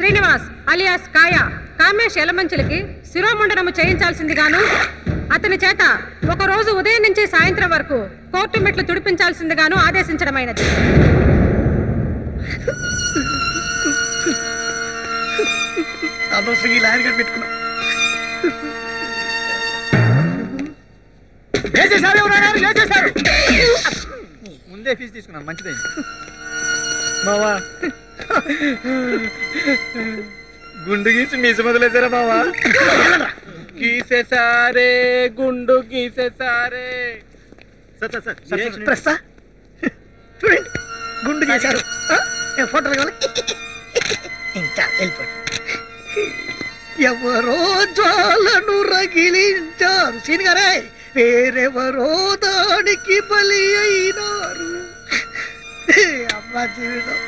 Srinivas alias కాయ కామేష్ ఎలమంచులకి శిరోముండనము చేయించాల్సిందిగాను అతని చేత ఒక రోజు ఉదయం నుంచి సాయంత్రం వరకు కోర్టు మెట్లు తుడిపించాల్సిందిగాను ఆదేశించడమైనది. అనవసరంగా ఈ లాయర్ గారు పెట్టుకున్నా. వేసేశారు ఎవరైనా వేసేశారు ముందే ఫీజు తీసుకున్నాను మావా గుండు గీసి మీసు మొదలేసారా మావా గీసేసారే గుండు గీసేసారే సార్. సార్ సార్ ప్రెస్సా చూడండి గుండు? ఏ ఫోటోలు కావాలి? ఇంకా వెళ్ళిపోండి. ఎవరో జ్వాలను రగిలించారు. సీన్ గారే వేరెవరో దానికి బలి అయినారు. అమ్మా జీవితం.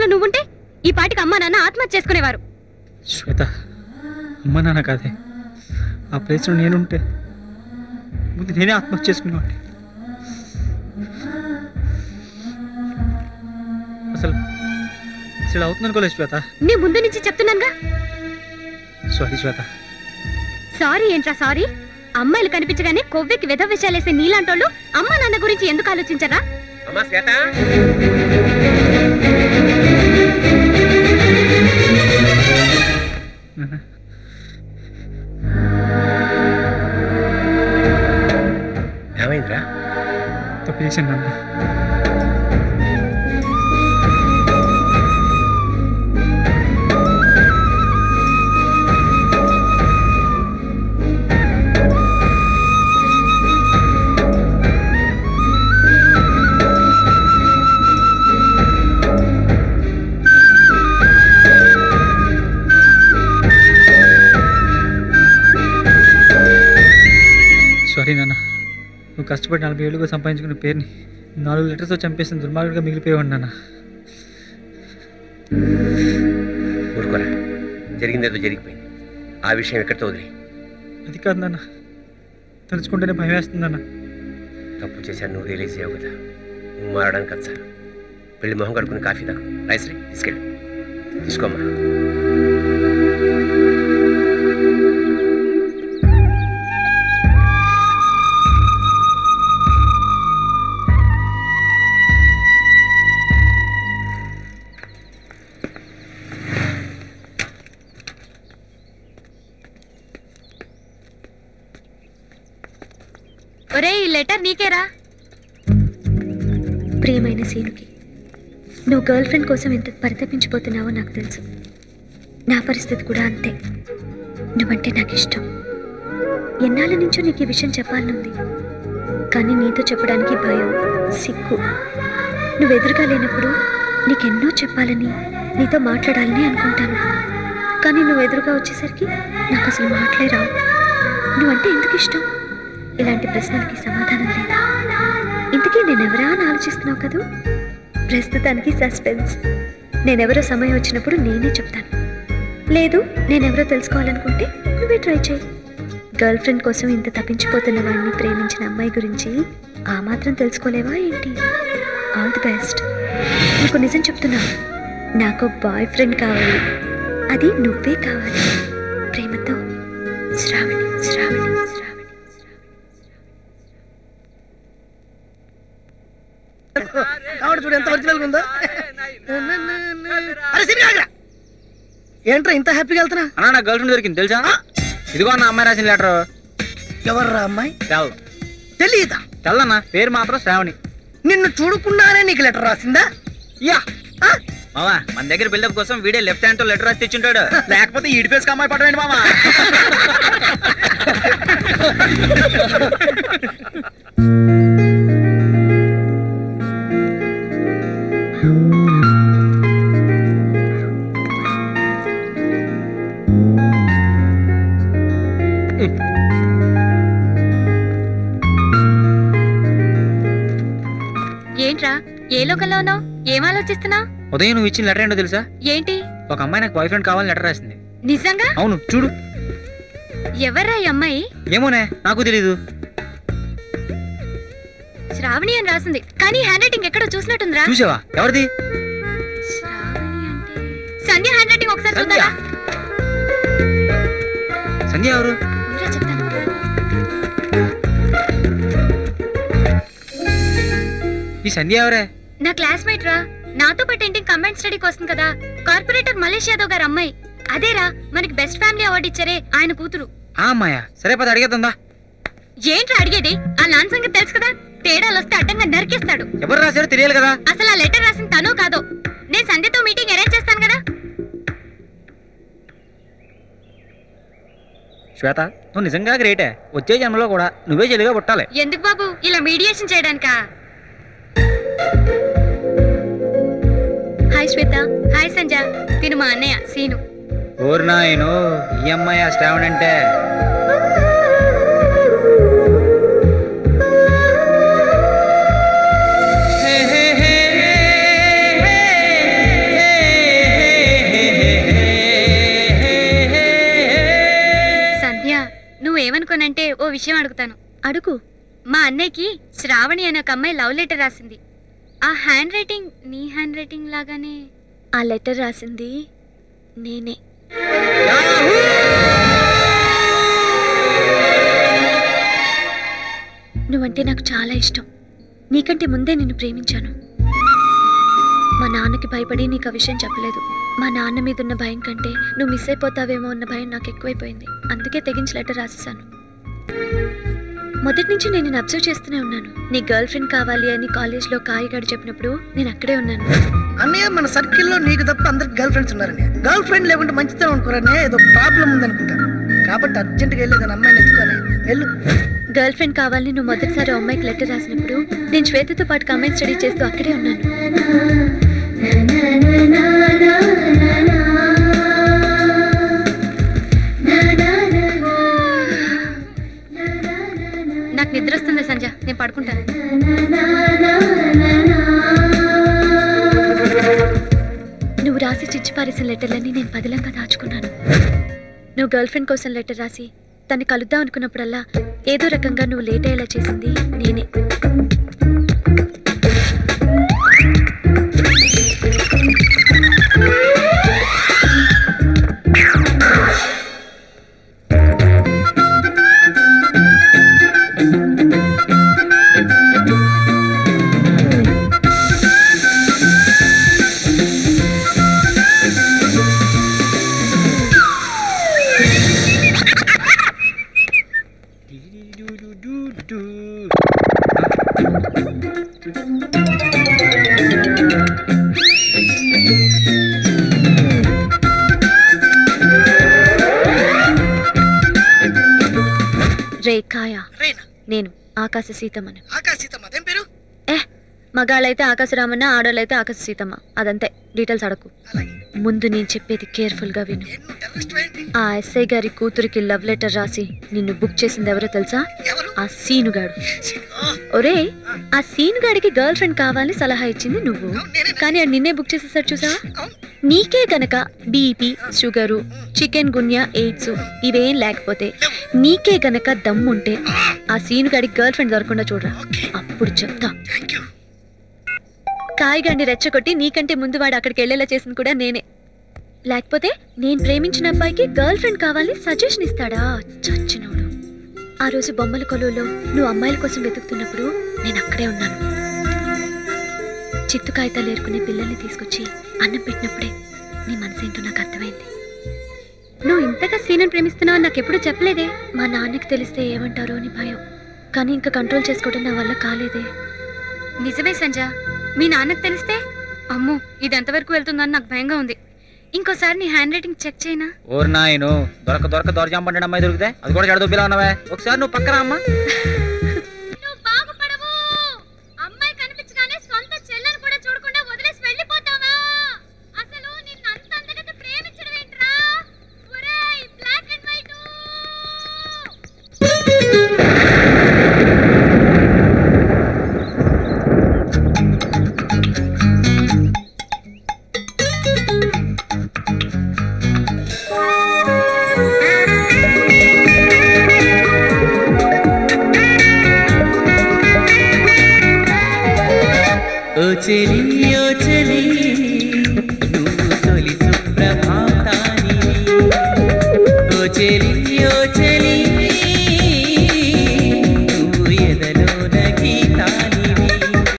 అదే ప్లేస్లో నువ్వుంటే ఈ పాటికి అమ్మా నాన్న ఆత్మహత్య చేసుకునేవారు. శ్వేత అమ్మ నాన్న కాదే. ఆ ప్లేస్లో నేనుంటే ముందు నేనే ఆత్మహత్య చేసుకునేవాడిని. అసలు అసలు అవుతుంది అనుకోలేదు శ్వేత. నీ ముందు నుంచి చెప్తున్నానుగా? సారీ శ్వేత. సారీ ఏంట్రా సారీ అమ్మాయిలు కనిపించగానే కొవ్వెక్కి విధ విషయాలేసే నీలాంటోళ్ళు అమ్మా నాన్న గురించి ఎందుకు ఆలోచించరా? అమ్మా శ్వేత. ఏమైందిరా? తప్పు చేశాను నువ్వు కష్టపడి నలభై ఏళ్ళుగా సంపాదించుకున్న పేరుని నాలుగు లెటర్స్తో చంపేసిన దుర్మార్గుడిగా మిగిలిపోయాడు నాన్న. ఊరుకోరా. జరిగిందేదో జరిగిపోయింది. ఆ విషయం ఎక్కడితో వదిలి అది కాదు నాన్న. తలుచుకుంటేనే భయం వేస్తుంది నాన్న. తప్పు చేశాను నువ్వు రియలైజ్ అయ్యావు కదా. నువ్వు మారడానికి కదా సార్. పెళ్ళి మొహం కడుకుని కాఫీ తాగు. రైస్రీ తీసుకెళ్ళి. తీసుకోమ్మా. చెప్పాను సీనుకి. నువ్వు గర్ల్ ఫ్రెండ్ కోసం ఎంత పరితపించిపోతున్నావో నాకు తెలుసు. నా పరిస్థితి కూడా అంతే. నువ్వంటే నాకు ఇష్టం ఎన్నాళ్ళ నుంచో నీకు ఈ విషయం చెప్పాలనుంది. కానీ నీతో చెప్పడానికి భయం సిగ్గు. నువ్వు ఎదురుగా లేనప్పుడు నీకెన్నో చెప్పాలని నీతో మాట్లాడాలని అనుకుంటాను. కానీ నువ్వు ఎదురుగా వచ్చేసరికి నాకు అసలు మాటలే రావు. నువ్వంటే ఎందుకు ఇష్టం ఇలాంటి ప్రశ్నలకి సమాధానం లేదు. ఇంతకీ నేనెవరా అని ఆలోచిస్తున్నావు కదూ? ప్రస్తుతానికి సస్పెన్స్. నేనెవరో సమయం వచ్చినప్పుడు నేనే చెప్తాను. లేదు నేనెవరో తెలుసుకోవాలనుకుంటే నువ్వే ట్రై చేయి. గర్ల్ ఫ్రెండ్ కోసం ఇంత తప్పించిపోతున్న వాడిని ప్రేమించిన అమ్మాయి గురించి ఆ మాత్రం తెలుసుకోలేవా ఏంటి? All the best. నీకు నిజం చెప్తున్నా నాకు బాయ్ ఫ్రెండ్ కావాలి. అది నువ్వే కావాలి. ఆవిడ చూడు ఎంత ఒరిజినల్ ఉందో. అరే సిరి ఆగరా. ఏంట్రా ఇంత హ్యాపీగా వెళ్తున్నా? అన్న నా గర్ల్ ఫ్రెండ్ దొరికింది తెలుసా? ఇదిగో నా అమ్మాయి రాసిన లెటర్ ఎవర్రా అమ్మాయి? తెల్ల తెలియదా తెల్లన్నా పేరు మాత్రం శ్రావణి. నిన్ను చూడకుండానే నీకు లెటర్ రాసిందా? యా. మావా మన దగ్గర బిల్డప్ కోసం వీడే లెఫ్ట్ హ్యాండ్తో లెటర్ రాసి తెచ్చుంటాడు. లేకపోతే ఈడిపేసుకు అమ్మాయి పడవండి మామా Thank you. ఏంట్రా? ఏ లోకంలో ఉన్నావు? ఏం ఆలోచిస్తున్నావు? ఉదయం నువ్వు ఇచ్చిన లెటర్ ఏంటో తెలుసా? ఏంటి? ఒక అమ్మాయి నాకు బాయ్ ఫ్రెండ్ కావాలని లెటర్ రాసింది. నిజంగా? అవును చూడు. ఎవర్రా ఈ అమ్మాయి? ఏమోనే నాకు తెలీదు. శ్రావణి అని రాసింది. కానీ హ్యాండ్ రైటింగ్ ఎక్కడ చూసినట్టుందిరా. చూసావా? ఎవరిది? శ్రావణి సంధ్య హ్యాండ్ రైటింగ్ ఒకసారి సంధ్య? సంధ్య ఎవరు? ఈ సంధ్య ఎవరే? నా క్లాస్మేట్ రా. నాతో పాటు ఏంటి కంబైన్ స్టడీకి వస్తుంది కదా? కార్పొరేటర్ మలేష్ యాదవ్ గారు అమ్మాయి. అదేరా మనకి బెస్ట్ ఫ్యామిలీ అవార్డు ఇచ్చారే ఆయన కూతురు. ఆ అమ్మాయా? సరే పద అడిగేద్దా ఏంట్రా అడిగేది? ఆ లాన్ సంగతి తెలుసు కదా? తేడాలు వస్తే అడ్డంగా నరికేస్తాడు. ఎవరు రాశారో తెలియాలి కదా? అసలు ఆ లెటర్ రాసిన తనో కాదో? నేను సంధ్యతో మీటింగ్ అరేంజ్ చేస్తాను కదా? శ్వేత నువ్వు నిజంగా గ్రేటే వచ్చే జన్మలో కూడా నువ్వే చెల్లిగా పుట్టాలి. ఎందుకు బాబు? ఇలా మీడియేషన్ చేయడానికా? హాయ్ శ్వేత. హాయ్ సంజ తిను మా అన్నయ్య సీను. ఓరు నాయను ఈ అమ్మాయి శ్రావణ్ అంటే? సంధ్య నువ్వేమనుకోనంటే ఓ విషయం అడుగుతాను. అడుగు. మా అన్నయ్యకి శ్రావణి అనే ఒక అమ్మాయి లవ్ లెటర్ రాసింది. ఆ హ్యాండ్ రైటింగ్ నీ హ్యాండ్ రైటింగ్ లాగానే ఆ లెటర్ రాసింది నేనే. నువ్వంటే నాకు చాలా ఇష్టం. నీకంటే ముందే నిన్ను ప్రేమించాను. మా నాన్నకి భయపడి నీకు ఆ విషయం చెప్పలేదు. మా నాన్న మీద ఉన్న భయం కంటే నువ్వు మిస్ అయిపోతావేమో అన్న భయం నాకు ఎక్కువైపోయింది. అందుకే తెగించి లెటర్ రాసేసాను మొదటి నుంచి నేను నిన్ను అబ్జర్వ్ చేస్తూనే ఉన్నాను. నీ గర్ల్ ఫ్రెండ్ కావాలి అని కాలేజ్లో కాయగాడు చెప్పినప్పుడు నేను అక్కడే ఉన్నాను. అన్నయ్య మన సర్కిల్లో నీకు తప్ప అందరికి గర్ల్ ఫ్రెండ్స్ ఉన్నారని గర్ల్ ఫ్రెండ్ లేకుంటే మంచితనం అనుకోరని ఏదో ప్రాబ్లం ఉందనుకుంటా. కాబట్టి అర్జెంట్గా వెళ్ళి దాని అమ్మాయిని ఎత్తుకొని వెళ్ళు. గర్ల్ ఫ్రెండ్ కావాలని నువ్వు మొదటిసారి అమ్మాయికి లెటర్ రాసినప్పుడు నేను శ్వేతతో పాటు కంబైన్ స్టడీ చేస్తూ అక్కడే ఉన్నాను. నిద్ర వస్తుంది సంజ నేను పడుకుంటాను నువ్వు రాసి చిచ్చి పారేసిన లెటర్లన్నీ నేను పదిలంగా దాచుకున్నాను. నువ్వు గర్ల్ ఫ్రెండ్ కోసం లెటర్ రాసి తన్ని కలుద్దాం అనుకున్నప్పుడల్లా ఏదో రకంగా నువ్వు లేట్ అయ్యేలా చేసింది నేనే. రే కాయా రేనా? నేను ఆకాశ సీతమ్మను. ఆకాశ సీతమ్మ. మగాళ్ళైతే ఆకాశరామన్న ఆడోళ్ళైతే ఆకాశ సీతమ్మ అదంతే. డీటెయిల్స్ అడకు. ముందు నేను చెప్పేది కేర్ఫుల్గా విను. ఆ ఎస్ఐ గారి కూతురికి లవ్ లెటర్ రాసి నిన్ను బుక్ చేసింది ఎవరో? తెలుసా ఆ సీనుగాడు. ఒరే ఆ సీనుగాడికి గర్ల్ ఫ్రెండ్ కావాలని సలహా ఇచ్చింది నువ్వు. కానీ ఆడు నిన్నే బుక్ చేసేసాడు చూసావా నీకే గనక బీపీ షుగరు చికెన్ గున్యా ఎయిడ్స్ ఇవేం లేకపోతే నీకే గనక దమ్ముంటే ఆ. సీనుగాడికి గర్ల్ ఫ్రెండ్ దొరకకుండా చూడరా. అప్పుడు చెప్తా. కాయగాన్ని రెచ్చగొట్టి నీకంటే ముందు వాడు అక్కడికి వెళ్ళేలా చేసింది కూడా నేనే. లేకపోతే నేను ప్రేమించిన అబ్బాయికి గర్ల్ ఫ్రెండ్ కావాలని సజెషన్ ఇస్తాడా? చచ్చినోడు. ఆ రోజు బొమ్మల కొలువులో నువ్వు అమ్మాయిల కోసం వెతుకుతున్నప్పుడు నేను అక్కడే ఉన్నాను. చిత్తు కాగితాలు ఏరుకునే పిల్లల్ని తీసుకొచ్చి అన్నం పెట్టినప్పుడే నీ మనసేంటో నాకు అర్థమైంది. నువ్వు ఇంతగా సీనని ప్రేమిస్తున్నావు నాకు ఎప్పుడూ చెప్పలేదే? మా నాన్నకి తెలిస్తే ఏమంటారో అని భయం. కానీ ఇంకా కంట్రోల్ చేసుకోవడం నా వల్ల కాలేదే. నిజమే సంజ మీ నాన్నకు తెలిస్తే? అమ్మో ఇది ఎంతవరకు వెళ్తుందని నాకు భయంగా ఉంది. ఇంకోసారి నీ హ్యాండ్ రైటింగ్ చెక్ చేయనా? ఓరు నాయను దొరక దొరక దొరజాం పండిన అమ్మాయి దొరికితే అది కూడా జడదొబ్బిలా ఉన్నావే? ఒకసారి నువ్వు పక్కన అమ్మా. ఓ